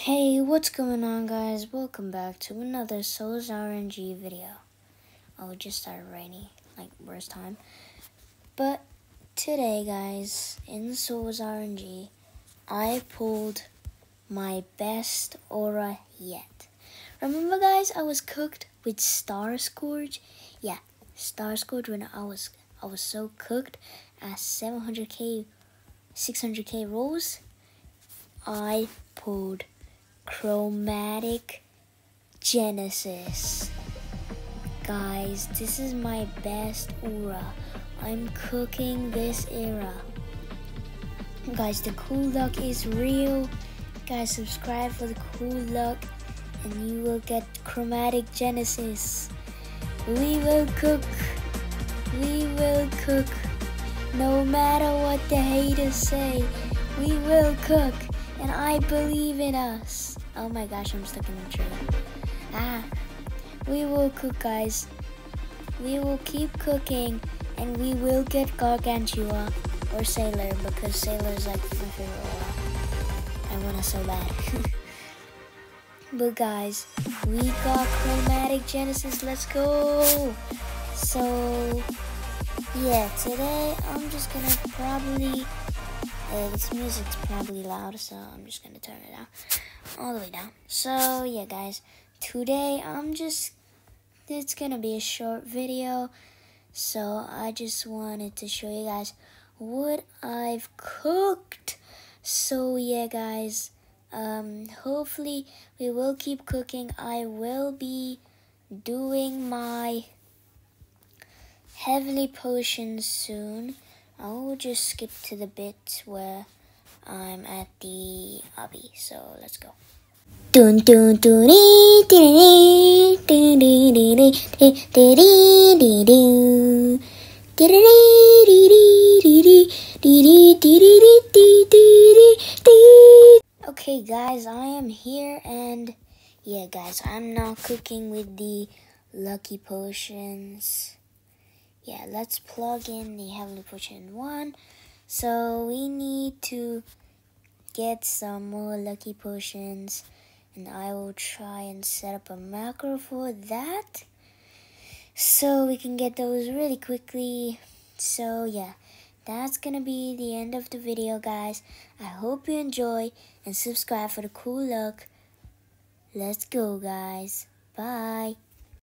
Hey, what's going on guys? Welcome back to another Sol's RNG video. Oh, it just started raining, like worst time. But today guys, in Sol's RNG, I pulled my best aura yet. Remember guys, I was cooked with Star Scourge? Yeah, Star Scourge when I was I was so cooked at 700k 600k rolls. I pulled Chromatic Genesis. Guys, this is my best aura. I'm cooking this era. Guys, the cool luck is real. Guys, subscribe for the cool luck and you will get Chromatic Genesis. We will cook. We will cook. No matter what the haters say, we will cook. And I believe in us. Oh my gosh, I'm stuck in a tree. Ah, we will cook, guys. We will keep cooking, and we will get Gargantua or Sailor because Sailor is like my favorite. I want it so bad. but guys, we got Chromatic Genesis. Let's go. So yeah, today I'm just gonna probably. Uh, this music's probably loud, so I'm just gonna turn it down all the way down. So yeah, guys, today I'm just it's gonna be a short video. So I just wanted to show you guys what I've cooked. So yeah, guys, um, hopefully we will keep cooking. I will be doing my heavenly potions soon. I will just skip to the bit where I'm at the obby, so let's go. Dun dun dun dee dee dee dee dee dee dee dee dee Okay guys, I am here and yeah guys, I'm now cooking with the lucky potions. Yeah, let's plug in the heavenly potion one. So we need to get some more lucky potions and I will try and set up a macro for that so we can get those really quickly. So yeah, that's gonna be the end of the video guys. I hope you enjoy and subscribe for the cool look. Let's go guys. Bye.